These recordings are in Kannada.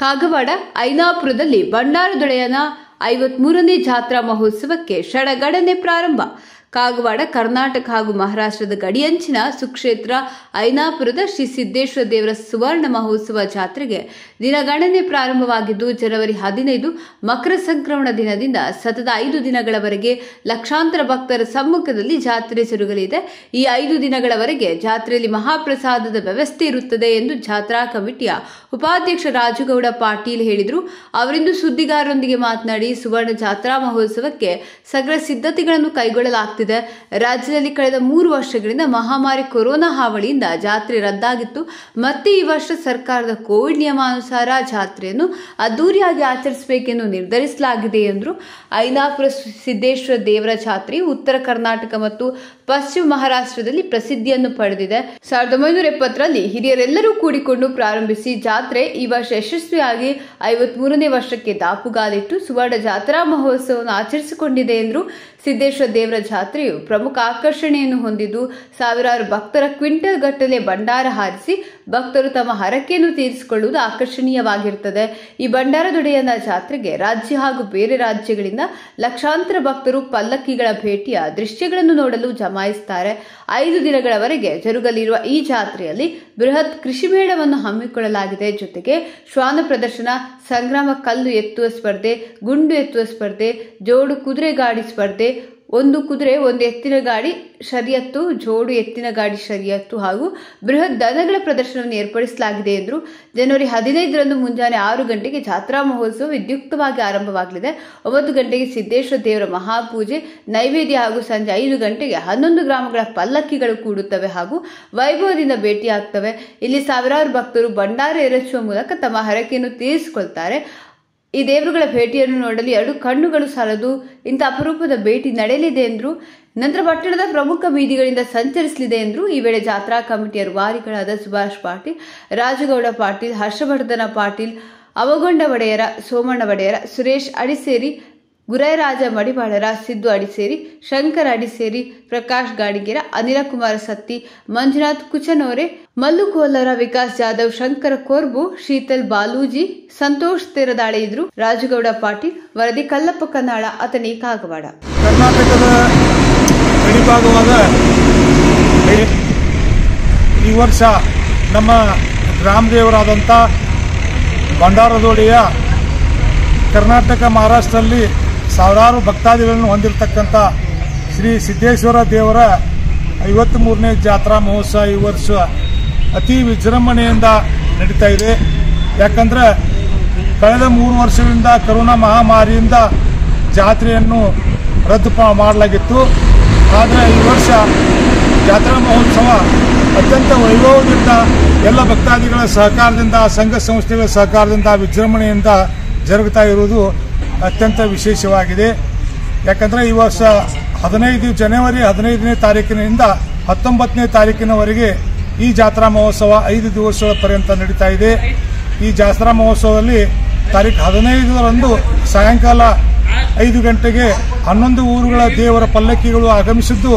ಕಾಗವಾಡ ಐನಾಪುರದಲ್ಲಿ ಬಂಡಾರದೊಡೆಯನ ಐವತ್ಮೂರನೇ ಜಾತ್ರಾ ಮಹೋತ್ಸವಕ್ಕೆ ಷಡಗಡನೆ ಪ್ರಾರಂಭ. ಕಾಗವಾಡ, ಕರ್ನಾಟಕ ಹಾಗೂ ಮಹಾರಾಷ್ಟ್ರದ ಗಡಿಯಂಚಿನ ಸುಕ್ಷೇತ್ರ ಐನಾಪುರದ ಶ್ರೀ ಸಿದ್ದೇಶ್ವರ ದೇವರ ಸುವರ್ಣ ಮಹೋತ್ಸವ ಜಾತ್ರೆಗೆ ದಿನಗಣನೆ ಪ್ರಾರಂಭವಾಗಿದ್ದು, ಜನವರಿ ಹದಿನೈದು ಮಕರ ಸಂಕ್ರಮಣ ದಿನದಿಂದ ಸತತ ಐದು ದಿನಗಳವರೆಗೆ ಲಕ್ಷಾಂತರ ಭಕ್ತರ ಸಮ್ಮುಖದಲ್ಲಿ ಜಾತ್ರೆ ಜರುಗಲಿದೆ. ಈ ಐದು ದಿನಗಳವರೆಗೆ ಜಾತ್ರೆಯಲ್ಲಿ ಮಹಾಪ್ರಸಾದದ ವ್ಯವಸ್ಥೆ ಇರುತ್ತದೆ ಎಂದು ಜಾತ್ರಾ ಕಮಿಟಿಯ ಉಪಾಧ್ಯಕ್ಷ ರಾಜುಗೌಡ ಪಾಟೀಲ್ ಹೇಳಿದರು. ಅವರಿಂದು ಸುದ್ದಿಗಾರರೊಂದಿಗೆ ಮಾತನಾಡಿ, ಸುವರ್ಣ ಜಾತ್ರಾ ಮಹೋತ್ಸವಕ್ಕೆ ಸಕಲ ಸಿದ್ಧತೆಗಳನ್ನು ಕೈಗೊಳ್ಳಲಾಗುತ್ತಿದೆ ರಾಜ್ಯದಲ್ಲಿ ಕಳೆದ ಮೂರು ವರ್ಷಗಳಿಂದ ಮಹಾಮಾರಿ ಕೊರೋನಾ ಹಾವಳಿಯಿಂದ ಜಾತ್ರೆ ರದ್ದಾಗಿತ್ತು. ಮತ್ತೆ ಈ ವರ್ಷ ಸರ್ಕಾರದ ಕೋವಿಡ್ ನಿಯಮಾನುಸಾರ ಜಾತ್ರೆಯನ್ನು ಅದ್ದೂರಿಯಾಗಿ ಆಚರಿಸಬೇಕೆಂದು ನಿರ್ಧರಿಸಲಾಗಿದೆ ಎಂದರು. ಐನಾಪುರ ಸಿದ್ದೇಶ್ವರ ದೇವರ ಜಾತ್ರೆ ಉತ್ತರ ಕರ್ನಾಟಕ ಮತ್ತು ಪಶ್ಚಿಮ ಮಹಾರಾಷ್ಟ್ರದಲ್ಲಿ ಪ್ರಸಿದ್ಧಿಯನ್ನು ಪಡೆದಿದೆ. ಸಾವಿರದ ಒಂಬೈನೂರ ಎಪ್ಪತ್ತರಲ್ಲಿ ಹಿರಿಯರೆಲ್ಲರೂ ಕೂಡಿಕೊಂಡು ಪ್ರಾರಂಭಿಸಿ ಜಾತ್ರೆ ಈ ವರ್ಷ ಯಶಸ್ವಿಯಾಗಿ ಐವತ್ಮೂರನೇ ವರ್ಷಕ್ಕೆ ದಾಪುಗಾಲಿಟ್ಟು ಸುವರ್ಣ ಜಾತ್ರಾ ಮಹೋತ್ಸವವನ್ನು ಆಚರಿಸಿಕೊಂಡಿದೆ ಎಂದರು. ಸಿದ್ದೇಶ್ವರ ದೇವರ ಜಾತ್ರೆಯು ಪ್ರಮುಖ ಆಕರ್ಷಣೆಯನ್ನು ಹೊಂದಿದ್ದು, ಸಾವಿರಾರು ಭಕ್ತರ ಕ್ವಿಂಟಲ್ ಗಟ್ಟಲೆ ಭಂಡಾರ ಹಾರಿಸಿ ಭಕ್ತರು ತಮ್ಮ ಹರಕೆಯನ್ನು ತೀರಿಸಿಕೊಳ್ಳುವುದು ಆಕರ್ಷಣೀಯವಾಗಿರುತ್ತದೆ. ಈ ಭಂಡಾರದೊಡೆಯನ ಜಾತ್ರೆಗೆ ರಾಜ್ಯ ಹಾಗೂ ಬೇರೆ ರಾಜ್ಯಗಳಿಂದ ಲಕ್ಷಾಂತರ ಭಕ್ತರು ಪಲ್ಲಕ್ಕಿಗಳ ಭೇಟಿಯ ದೃಶ್ಯಗಳನ್ನು ನೋಡಲು ಜಮಾಯಿಸುತ್ತಾರೆ. ಐದು ದಿನಗಳವರೆಗೆ ಜರುಗಲಿರುವ ಈ ಜಾತ್ರೆಯಲ್ಲಿ ಬೃಹತ್ ಕೃಷಿ ಮೇಳವನ್ನು ಹಮ್ಮಿಕೊಳ್ಳಲಾಗಿದೆ. ಜೊತೆಗೆ ಶ್ವಾನ ಪ್ರದರ್ಶನ, ಸಂಗ್ರಾಮ ಕಲ್ಲು ಎತ್ತುವ ಸ್ಪರ್ಧೆ, ಗುಂಡು ಎತ್ತುವ ಸ್ಪರ್ಧೆ, ಜೋಡು ಕುದುರೆ ಗಾಡಿ ಸ್ಪರ್ಧೆ ಒಂದು ಕುದುರೆ, ಒಂದು ಎತ್ತಿನ ಗಾಡಿ, ಶರಿಯತ್ತು, ಜೋಡು ಎತ್ತಿನ ಗಾಡಿ, ಶರಿಯತ್ತು ಹಾಗೂ ಬೃಹತ್ ದನಗಳ ಪ್ರದರ್ಶನವನ್ನು ಏರ್ಪಡಿಸಲಾಗಿದೆ ಎಂದರು. ಜನವರಿ ಹದಿನೈದರಂದು ಮುಂಜಾನೆ ಆರು ಗಂಟೆಗೆ ಜಾತ್ರಾ ಮಹೋತ್ಸವ ವಿದ್ಯುಕ್ತವಾಗಿ ಆರಂಭವಾಗಲಿದೆ. ಒಂಬತ್ತು ಗಂಟೆಗೆ ಸಿದ್ದೇಶ್ವರ ದೇವರ ಮಹಾಪೂಜೆ, ನೈವೇದ್ಯ ಹಾಗೂ ಸಂಜೆ ಐದು ಗಂಟೆಗೆ ಹನ್ನೊಂದು ಗ್ರಾಮಗಳ ಪಲ್ಲಕ್ಕಿಗಳು ಕೂಡುತ್ತವೆ ಹಾಗೂ ವೈಭವದಿಂದ ಭೇಟಿಯಾಗ್ತವೆ. ಇಲ್ಲಿ ಸಾವಿರಾರು ಭಕ್ತರು ಭಂಡಾರ ಎರಚುವ ಮೂಲಕ ತಮ್ಮ ಹರಕೆಯನ್ನು ತೀರಿಸಿಕೊಳ್ತಾರೆ. ಈ ದೇವರುಗಳ ಭೇಟಿಯನ್ನು ನೋಡಲು ಎರಡು ಕಣ್ಣುಗಳು ಸಾಲದು. ಇಂಥ ಅಪರೂಪದ ಭೇಟಿ ನಡೆಯಲಿದೆ ಎಂದರು, ನಂತರ ಪಟ್ಟಣದ ಪ್ರಮುಖ ಬೀದಿಗಳಿಂದ ಸಂಚರಿಸಲಿದೆ ಎಂದರು, ಈ ವೇಳೆ ಜಾತ್ರಾ ಕಮಿಟಿಯ ವಾರಿಗಳಾದ ಸುಭಾಷ್ ಪಾಟೀಲ್, ರಾಜಗೌಡ ಪಾಟೀಲ್, ಹರ್ಷವರ್ಧನ ಪಾಟೀಲ್, ಅವಗೊಂಡ ಒಡೆಯರ, ಸೋಮಣ್ಣ ಒಡೆಯರ, ಸುರೇಶ್ ಅಡಿಸೇರಿ ಗುರೈರಾಜ ಮಡಿವಾಳರ ಸಿದ್ದು ಅಡಿಸೇರಿ ಶಂಕರ್ ಅಡಿಸೇರಿ ಪ್ರಕಾಶ್ ಗಾಡಿಗೆರ ಅನಿಲಕುಮಾರ ಸತ್ತಿ, ಮಂಜುನಾಥ್ ಕುಚನೋರೆ, ಮಲ್ಲು ಕೋಲರ ವಿಕಾಸ್ ಜಾಧವ್, ಶಂಕರ ಕೋರ್ಬು, ಶೀತಲ್ ಬಾಲೂಜಿ, ಸಂತೋಷ್ ತೆರದಾಳೆ ಇದ್ರು, ರಾಜಗೌಡ ಪಾಟೀಲ್, ವರದಿ ಕಲ್ಲಪ್ಪ ಕನ್ನಾಳ ಅತನಿ ಕಾಗವಾಡ. ಕರ್ನಾಟಕದ ಈ ವರ್ಷ ನಮ್ಮ ರಾಮದೇವರಾದಂತ ಭಂಡಾರದೋಡಿಯ ಕರ್ನಾಟಕ ಮಹಾರಾಷ್ಟ್ರದಲ್ಲಿ ಸಾವಿರಾರು ಭಕ್ತಾದಿಗಳನ್ನು ಹೊಂದಿರತಕ್ಕಂಥ ಶ್ರೀ ಸಿದ್ದೇಶ್ವರ ದೇವರ ಐವತ್ತ್ ಮೂರನೇ ಜಾತ್ರಾ ಮಹೋತ್ಸವ ಈ ವರ್ಷ ಅತಿ ವಿಜೃಂಭಣೆಯಿಂದ ನಡೀತಾ ಇದೆ. ಯಾಕಂದ್ರೆ ಕಳೆದ ಮೂರು ವರ್ಷದಿಂದ ಕರೋನಾ ಮಹಾಮಾರಿಯಿಂದ ಜಾತ್ರೆಯನ್ನು ರದ್ದು ಮಾಡಲಾಗಿತ್ತು. ಆದರೆ ಈ ವರ್ಷ ಜಾತ್ರಾ ಮಹೋತ್ಸವ ಅತ್ಯಂತ ವೈಭವದಿಂದ ಎಲ್ಲ ಭಕ್ತಾದಿಗಳ ಸಹಕಾರದಿಂದ, ಸಂಘ ಸಂಸ್ಥೆಗಳ ಸಹಕಾರದಿಂದ, ವಿಜೃಂಭಣೆಯಿಂದ ಜರುಗುತ್ತಾ ಇರುವುದು ಅತ್ಯಂತ ವಿಶೇಷವಾಗಿದೆ. ಯಾಕಂದರೆ ಈ ವರ್ಷ ಹದಿನೈದು ಜನವರಿ ಹದಿನೈದನೇ ತಾರೀಕಿನಿಂದ ಹತ್ತೊಂಬತ್ತನೇ ತಾರೀಕಿನವರೆಗೆ ಈ ಜಾತ್ರಾ ಮಹೋತ್ಸವ ಐದು ದಿವಸಗಳ ಪರ್ಯಂತ ನಡೀತಾ ಇದೆ. ಈ ಜಾತ್ರಾ ಮಹೋತ್ಸವದಲ್ಲಿ ತಾರೀಕು ಹದಿನೈದರಂದು ಸಾಯಂಕಾಲ ಐದು ಗಂಟೆಗೆ ಹನ್ನೊಂದು ಊರುಗಳ ದೇವರ ಪಲ್ಲಕ್ಕಿಗಳು ಆಗಮಿಸಿದ್ದು,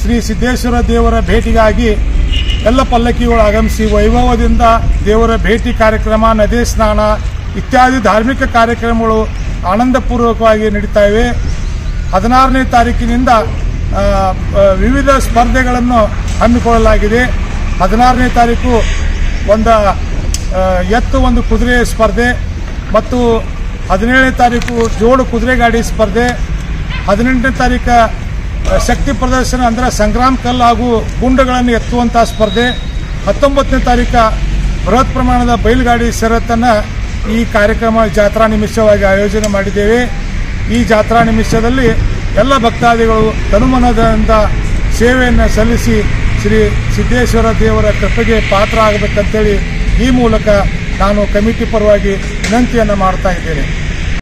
ಶ್ರೀ ಸಿದ್ದೇಶ್ವರ ದೇವರ ಭೇಟಿಗಾಗಿ ಎಲ್ಲ ಪಲ್ಲಕ್ಕಿಗಳು ಆಗಮಿಸಿ ವೈಭವದಿಂದ ದೇವರ ಭೇಟಿ ಕಾರ್ಯಕ್ರಮ, ನದಿ ಸ್ನಾನ ಇತ್ಯಾದಿ ಧಾರ್ಮಿಕ ಕಾರ್ಯಕ್ರಮಗಳು ಆನಂದಪೂರ್ವಕವಾಗಿ ನಡೀತಾ ಇವೆ. ಹದಿನಾರನೇ ತಾರೀಕಿನಿಂದ ವಿವಿಧ ಸ್ಪರ್ಧೆಗಳನ್ನು ಹಮ್ಮಿಕೊಳ್ಳಲಾಗಿದೆ. ಹದಿನಾರನೇ ತಾರೀಕು ಒಂದು ಎತ್ತು ಒಂದು ಕುದುರೆ ಸ್ಪರ್ಧೆ ಮತ್ತು ಹದಿನೇಳನೇ ತಾರೀಕು ಜೋಡು ಕುದುರೆ ಗಾಡಿ ಸ್ಪರ್ಧೆ. ಹದಿನೆಂಟನೇ ತಾರೀಕ ಶಕ್ತಿ ಪ್ರದರ್ಶನ ಅಂದರೆ ಸಂಗ್ರಾಮ್ ಕಲ್ಲು ಹಾಗೂ ಗುಂಡುಗಳನ್ನು ಎತ್ತುವಂಥ ಸ್ಪರ್ಧೆ. ಹತ್ತೊಂಬತ್ತನೇ ತಾರೀಕು ಬೃಹತ್ ಪ್ರಮಾಣದ ಬಯಲುಗಾಡಿ ಷರತ್ತನ್ನು ಈ ಕಾರ್ಯಕ್ರಮ ಜಾತ್ರಾ ನಿಮಿಷವಾಗಿ ಆಯೋಜನೆ ಮಾಡಿದ್ದೇವೆ. ಈ ಜಾತ್ರಾ ನಿಮಿಷದಲ್ಲಿ ಎಲ್ಲ ಭಕ್ತಾದಿಗಳು ತನುಮನದಿಂದ ಸೇವೆಯನ್ನು ಸಲ್ಲಿಸಿ ಶ್ರೀ ಸಿದ್ದೇಶ್ವರ ದೇವರ ಕೃಪೆಗೆ ಪಾತ್ರ ಆಗಬೇಕಂತೇಳಿ ಈ ಮೂಲಕ ನಾನು ಕಮಿಟಿ ಪರವಾಗಿ ವಿನಂತಿಯನ್ನು ಮಾಡ್ತಾ ಇದ್ದೇನೆ.